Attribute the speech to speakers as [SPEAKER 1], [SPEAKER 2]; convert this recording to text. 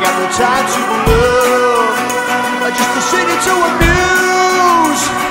[SPEAKER 1] got no time to love, just a city to abuse.